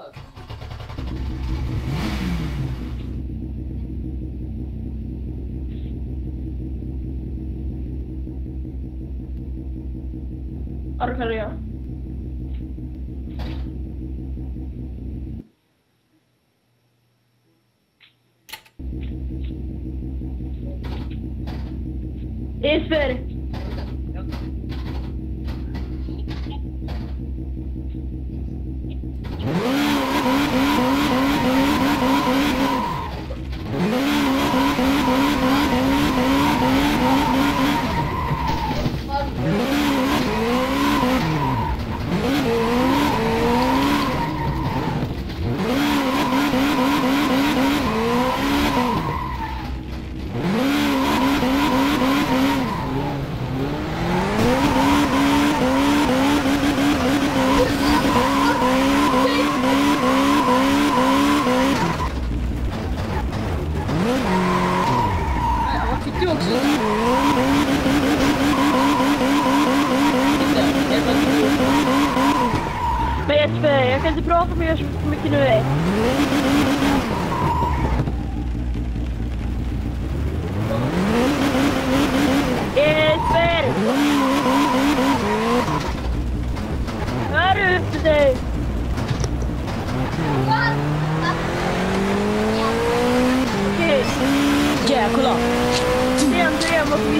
Look. Arcadia. Esper. Inte, jag kan inte prata med er så mycket nu. Jesper! Hör inte dig?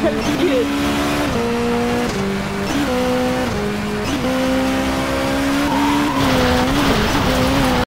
because he is.